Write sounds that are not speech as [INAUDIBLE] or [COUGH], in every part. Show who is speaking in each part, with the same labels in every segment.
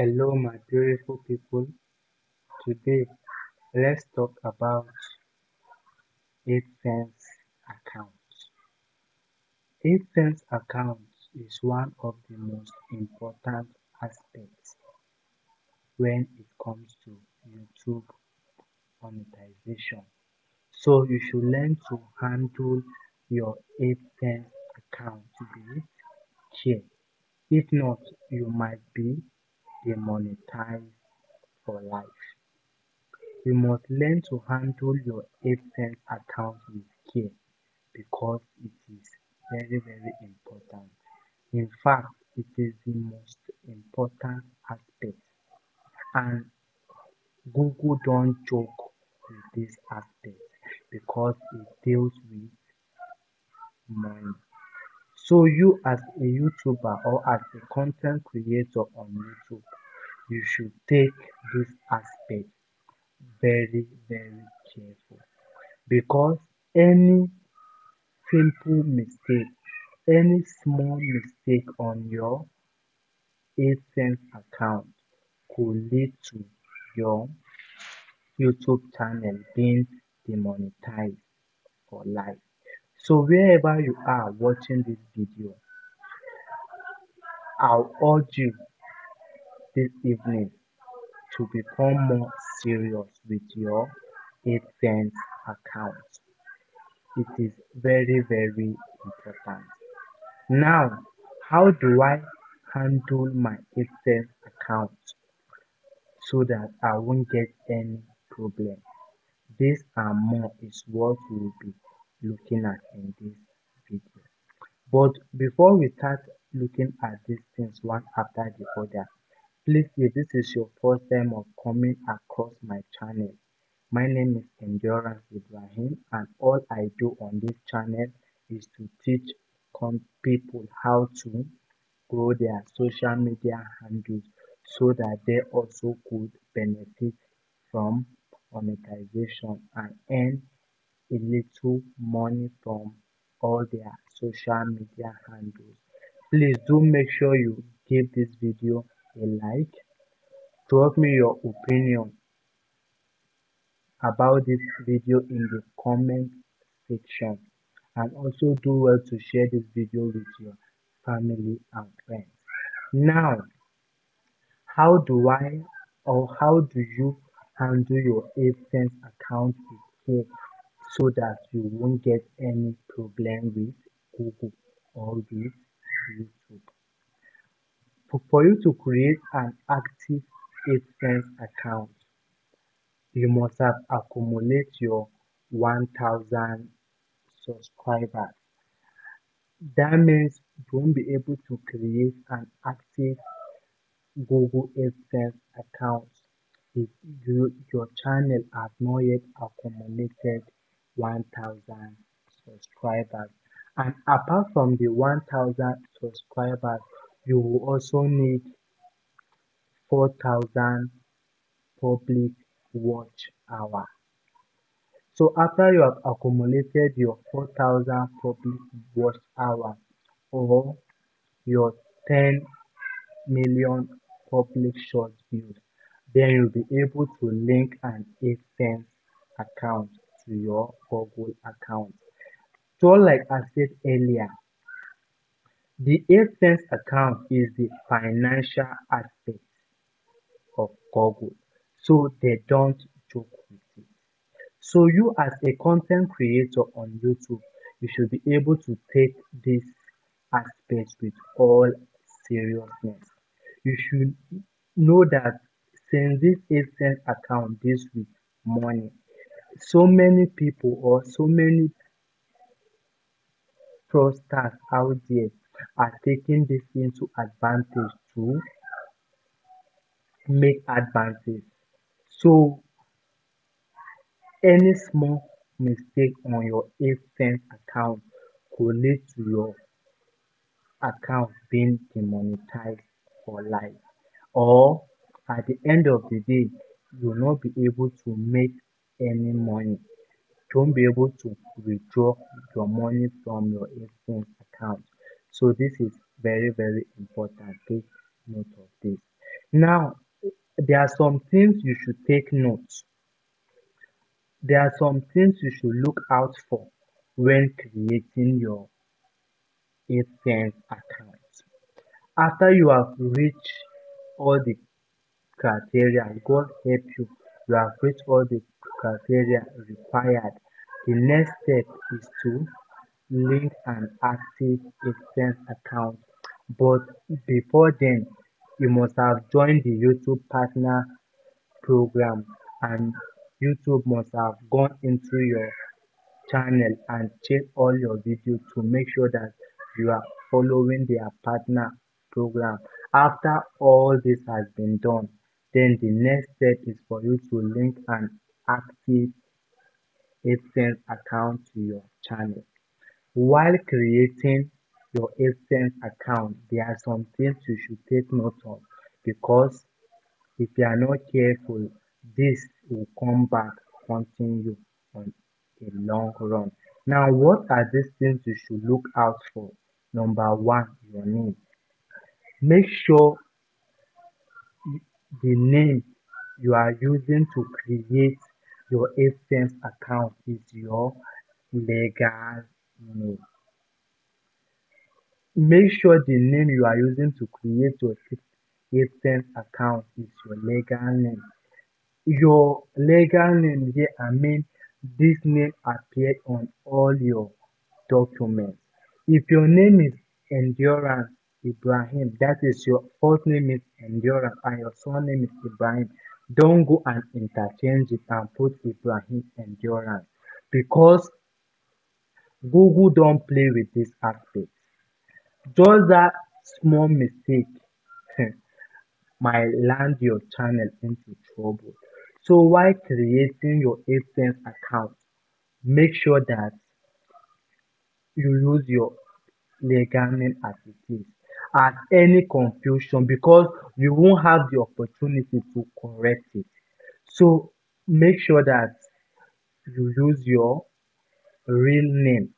Speaker 1: Hello my beautiful people, today let's talk about AdSense account. AdSense account is one of the most important aspects when it comes to YouTube monetization. So you should learn to handle your AdSense account with care. If not, you might be demonetized for life. You must learn to handle your AdSense account with care because it is very very important. In fact, it is the most important aspect and Google don't joke with this aspect because it deals with money. So you as a YouTuber or as a content creator on YouTube, you should take this aspect very very careful because any simple mistake, any small mistake on your AdSense account could lead to your YouTube channel being demonetized for life. So wherever you are watching this video, I'll urge you this evening to become more serious with your AdSense account. It is very very important. Now, how do I handle my AdSense account so that I won't get any problem? This and more is what we will be looking at in this video. But before we start looking at these things one after the other, please if this is your first time of coming across my channel, my name is Endurance Ibrahim and all I do on this channel is to teach people how to grow their social media handles so that they also could benefit from monetization and earn a little money from all their social media handles. Please do make sure you give this video like, drop me your opinion about this video in the comment section and also do well to share this video with your family and friends. Now, how do I or how do you handle your AdSense account with so that you won't get any problem with Google or with? For you to create an active AdSense account, you must have accumulate your 1000 subscribers. That means you won't be able to create an active Google AdSense account if you, your channel has not yet accumulated 1000 subscribers. And apart from the 1000 subscribers, you will also need 4000 public watch hour. So after you have accumulated your 4000 public watch hour or your 10 million public short views, then you'll be able to link an AdSense account to your Google account. So like I said earlier, the AdSense account is the financial aspect of Google. So they don't joke with it. So you as a content creator on YouTube, you should be able to take this aspect with all seriousness. You should know that since this AdSense account deals with money, so many people or so many fraudsters out there are taking this into advantage to make advances. So any small mistake on your AdSense account could lead to your account being demonetized for life or at the end of the day you will not be able to make any money. You won't be able to withdraw your money from your AdSense account. So this is very very important. Take note of this. Now, there are some things you should take note. There are some things you should look out for when creating your AdSense account. After you have reached all the criteria, God help you, you have reached all the criteria required. The next step is to link an active AdSense account. But before then, you must have joined the YouTube partner program and YouTube must have gone into your channel and check all your videos to make sure that you are following their partner program. After all this has been done, then the next step is for you to link an active AdSense account to your channel. While creating your AdSense account, there are some things you should take note of because if you are not careful, this will come back haunting you on a long run. Now, what are these things you should look out for? Number one, your name. Make sure the name you are using to create your AdSense account is your legal name. Make sure the name you are using to create your AdSense account is your legal name. Your legal name here I mean this name appear on all your documents. If your name is Endurance Ibrahim, that is your first name is Endurance and your surname is Ibrahim, don't go and interchange it and put Ibrahim Endurance because Google don't play with this aspect. Just that small mistake [LAUGHS] might land your channel into trouble. So while creating your AdSense account, make sure that you use your legal name as it is. At any confusion because you won't have the opportunity to correct it. So make sure that you use your real name.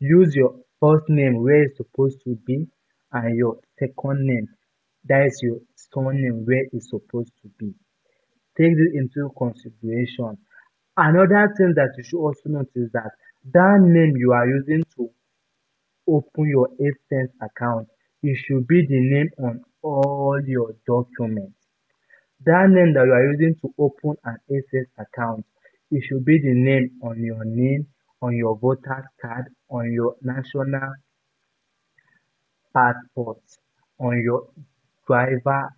Speaker 1: Use your first name where it's supposed to be and your second name that is your surname where it's supposed to be. Take this into consideration. Another thing that you should also notice is that that name you are using to open your AdSense account, it should be the name on all your documents. That name that you are using to open an AdSense account, it should be the name on your name, on your voter card, on your national passport, on your driver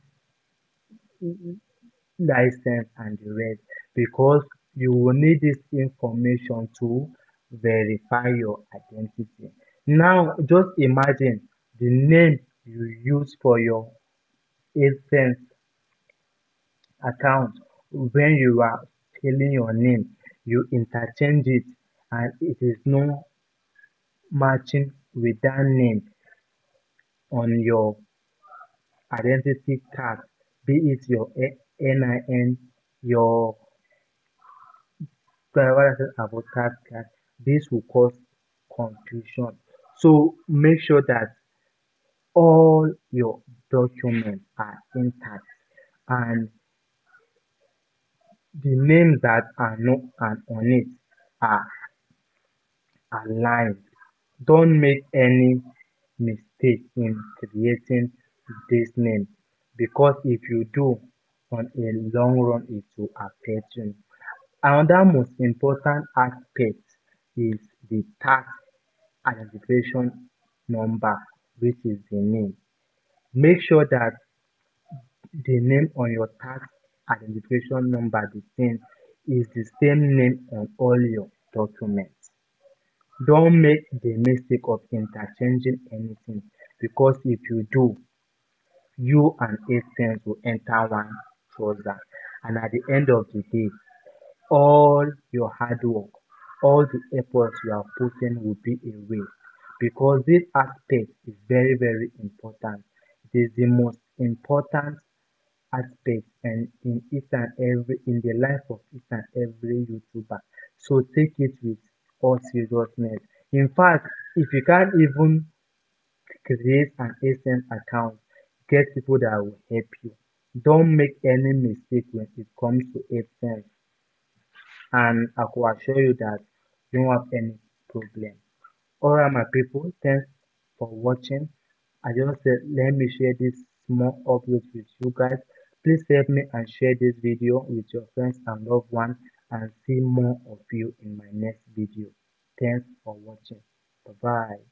Speaker 1: license and the rest because you will need this information to verify your identity. Now just imagine the name you use for your AdSense account when you are spelling your name you interchange it and it is not matching with that name on your identity card be it your NIN, your driver license and voter card. This will cause confusion. So make sure that all your documents are intact and the names that are not on it are aligned. Don't make any mistake in creating this name because if you do on a long run it will affect you. Another most important aspect is the tax identification number which is the name. Make sure that the name on your tax identification number the same is the same name on all your documents. Don't make the mistake of interchanging anything because if you do, you and AdSense will enter one trouser and at the end of the day, all your hard work, all the efforts you are putting will be a waste because this aspect is very very important. It is the most important aspect and in each and every in the life of each and every YouTuber. So take it with all seriousness. In fact, if you can't even create an AdSense account, get people that will help you. don't make any mistake when it comes to AdSense and I will assure you that you won't have any problem. Alright my people, thanks for watching. I just said let me share this small update with you guys. Please help me and share this video with your friends and loved ones and see more of you in my next video. Thanks for watching. Bye bye.